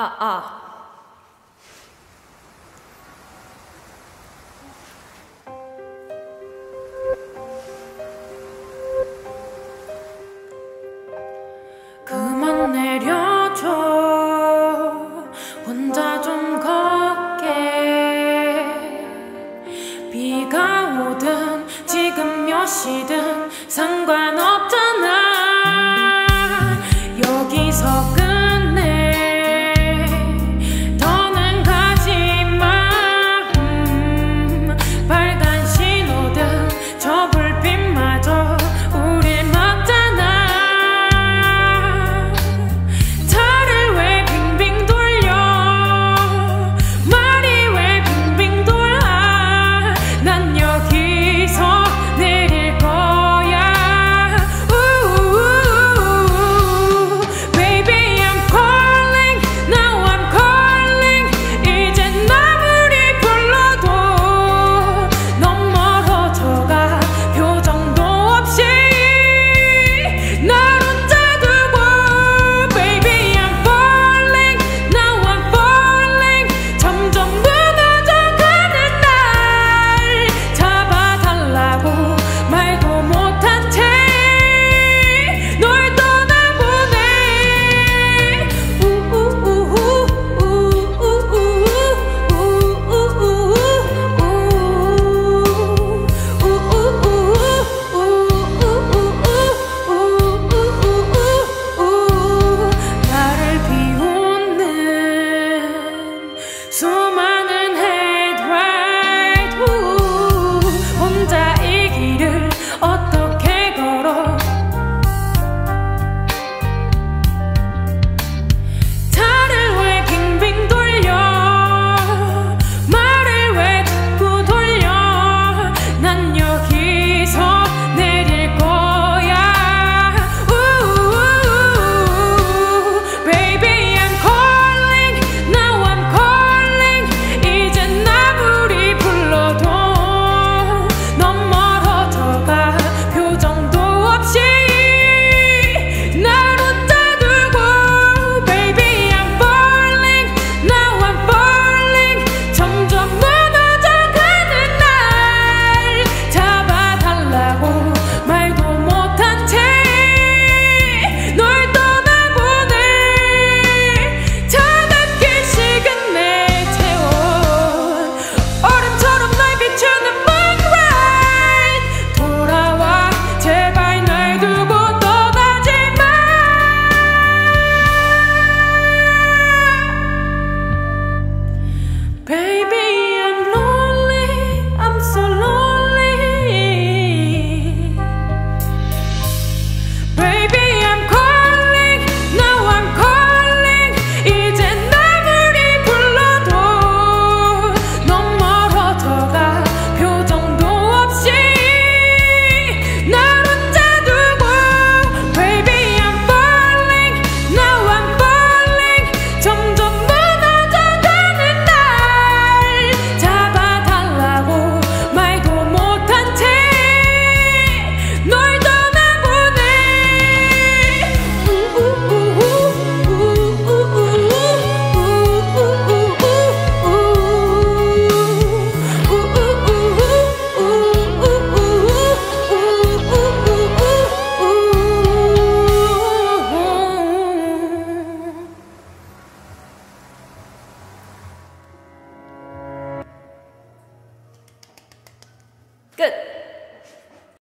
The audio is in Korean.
아, 아. 그만 내려줘. 혼자 좀 걷게. 비가 오든 지금 몇 시든 상관없잖아. to my